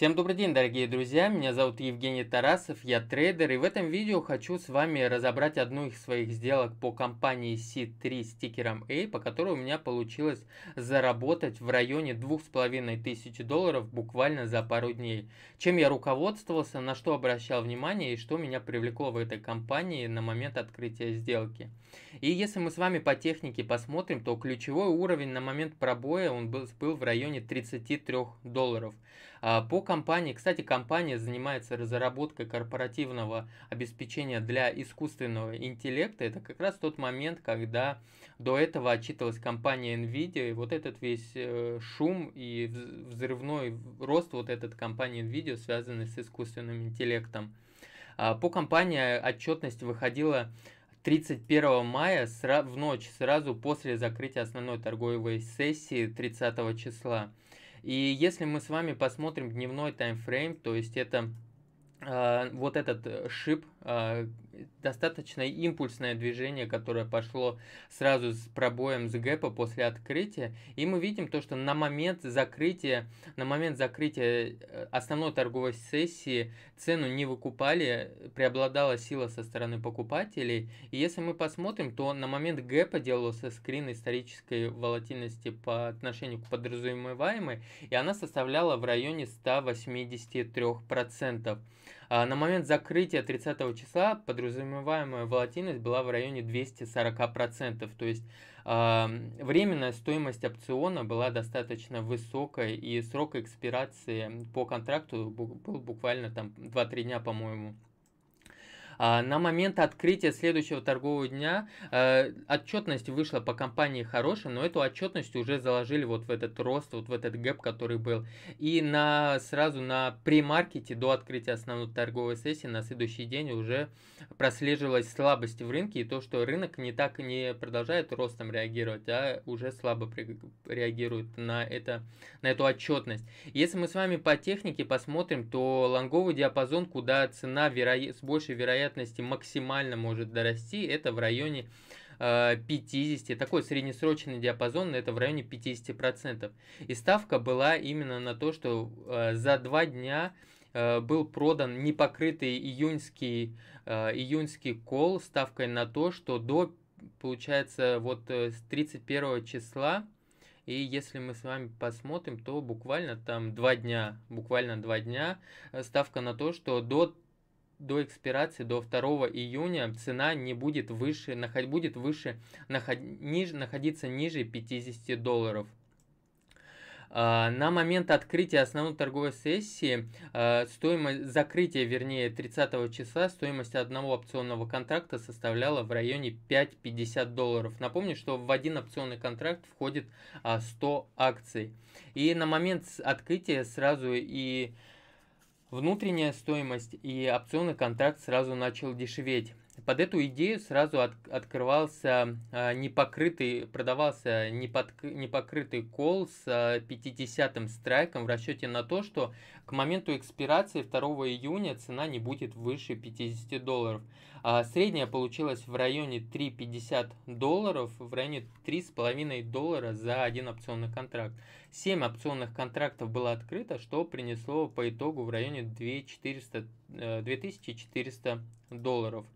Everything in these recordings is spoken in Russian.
Всем добрый день, дорогие друзья, меня зовут Евгений Тарасов, я трейдер, и в этом видео хочу с вами разобрать одну из своих сделок по компании C3 с тикером A, по которой у меня получилось заработать в районе 2500 долларов буквально за пару дней. Чем я руководствовался, на что обращал внимание и что меня привлекло в этой компании на момент открытия сделки. И если мы с вами по технике посмотрим, то ключевой уровень на момент пробоя он был, был в районе 33 долларов. А по компании, кстати, компания занимается разработкой корпоративного обеспечения для искусственного интеллекта. Это как раз тот момент, когда до этого отчитывалась компания Nvidia, и вот этот весь э, шум и взрывной рост вот этой компании Nvidia связанный с искусственным интеллектом. А по компании отчетность выходила 31 мая в ночь, сразу после закрытия основной торговой сессии 30 числа. И если мы с вами посмотрим дневной таймфрейм, то есть это э, вот этот шип э, достаточно импульсное движение, которое пошло сразу с пробоем с гэпа после открытия. И мы видим то, что на момент закрытия, на момент закрытия э, основной торговой сессии цену не выкупали, преобладала сила со стороны покупателей. И если мы посмотрим, то на момент гэпа делался скрин исторической волатильности по отношению к подразумеваемой, и она составляла в районе 183%. А на момент закрытия 30 числа подразумеваемая волатильность была в районе 240%. То есть э, временная стоимость опциона была достаточно высокой, и срок экспирации по контракту был буквально там 2-3 дня, по-моему. А, на момент открытия следующего торгового дня э, отчетность вышла по компании хорошая, но эту отчетность уже заложили вот в этот рост, вот в этот гэп, который был. И на, сразу на премаркете до открытия основной торговой сессии на следующий день уже прослеживалась слабость в рынке и то, что рынок не так не продолжает ростом реагировать, а уже слабо реагирует на, это, на эту отчетность. Если мы с вами по технике посмотрим, то лонговый диапазон, куда цена веро... с большей вероятностью вероятности максимально может дорасти, это в районе 50, э, такой среднесрочный диапазон, это в районе 50%. И ставка была именно на то, что э, за два дня э, был продан непокрытый июньский, июньский кол ставкой на то, что до, получается, вот с 31 числа и если мы с вами посмотрим, то буквально там два дня, буквально два дня ставка на то, что до до экспирации, до 2 июня цена не будет выше, наход, будет выше, наход, ниж, находиться ниже 50 долларов. А, на момент открытия основной торговой сессии а, стоимость закрытия, вернее 30 числа, стоимость одного опционного контракта составляла в районе 5,50 долларов. Напомню, что в один опционный контракт входит 100 а, акций. И на момент открытия сразу и Внутренняя стоимость и опционный контракт сразу начал дешеветь. Под эту идею сразу от, открывался э, непокрытый, продавался непод, непокрытый кол с э, 50 страйком в расчете на то, что к моменту экспирации 2 июня цена не будет выше 50 долларов. А средняя получилась в районе 3,50 долларов, в районе 3,5 доллара за один опционный контракт. 7 опционных контрактов было открыто, что принесло по итогу в районе 2400, 2400 э, долларов.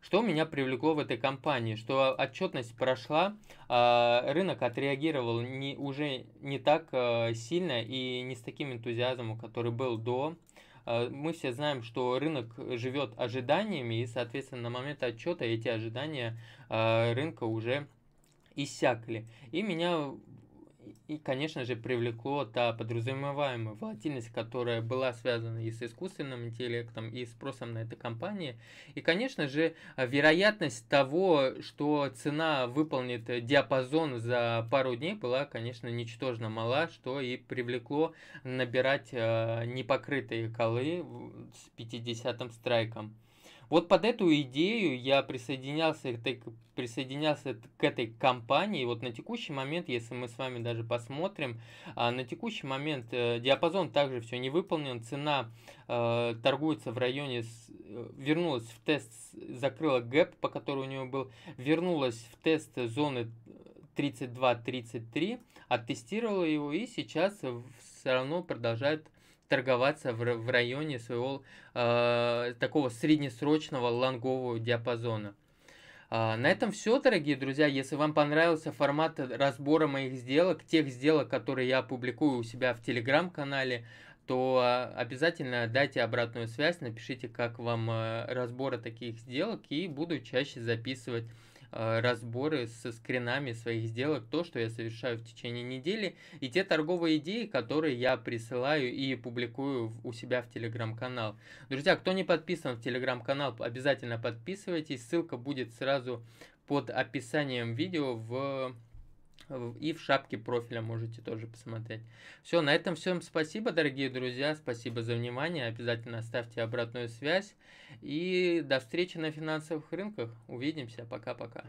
Что меня привлекло в этой компании? Что отчетность прошла, а, рынок отреагировал не, уже не так а, сильно и не с таким энтузиазмом, который был до. А, мы все знаем, что рынок живет ожиданиями, и, соответственно, на момент отчета эти ожидания рынка уже иссякли. И меня и, конечно же, привлекло та подразумеваемая волатильность, которая была связана и с искусственным интеллектом, и спросом на этой компании. И, конечно же, вероятность того, что цена выполнит диапазон за пару дней, была, конечно, ничтожно мала, что и привлекло набирать э, непокрытые колы с 50-м страйком. Вот под эту идею я присоединялся, присоединялся к этой компании. Вот на текущий момент, если мы с вами даже посмотрим, а, на текущий момент э, диапазон также все не выполнен. Цена э, торгуется в районе, э, вернулась в тест, закрыла гэп, по которому у него был, вернулась в тест зоны 32-33, оттестировала его и сейчас все равно продолжает торговаться в, в районе своего э, такого среднесрочного лонгового диапазона. А, на этом все, дорогие друзья. Если вам понравился формат разбора моих сделок, тех сделок, которые я публикую у себя в телеграм-канале, то а, обязательно дайте обратную связь, напишите, как вам разборы таких сделок, и буду чаще записывать разборы со скринами своих сделок, то, что я совершаю в течение недели, и те торговые идеи, которые я присылаю и публикую у себя в телеграм-канал. Друзья, кто не подписан в телеграм-канал, обязательно подписывайтесь, ссылка будет сразу под описанием видео в и в шапке профиля можете тоже посмотреть. Все, на этом всем спасибо, дорогие друзья. Спасибо за внимание. Обязательно ставьте обратную связь. И до встречи на финансовых рынках. Увидимся. Пока-пока.